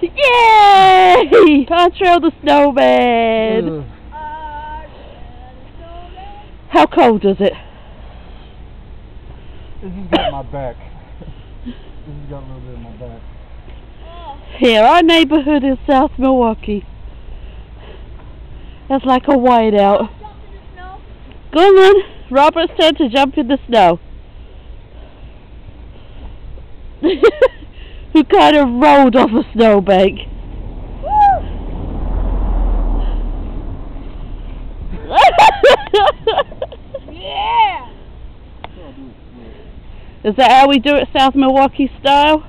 Yay! Contrail the snowman. Ugh. How cold is it? This has got my back. this has got a little bit of my back. Here, our neighborhood is South Milwaukee. That's like a whiteout. Go on, Robert said to jump in the snow. Who kind of rolled off a snowbank. Yeah. Is that how we do it South Milwaukee style?